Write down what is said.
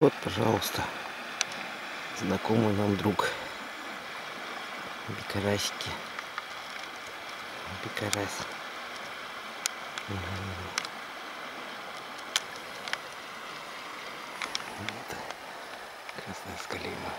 Вот, пожалуйста, знакомый нам друг. Бекарасики. Бекарась. Угу. Вот. Красная скалима.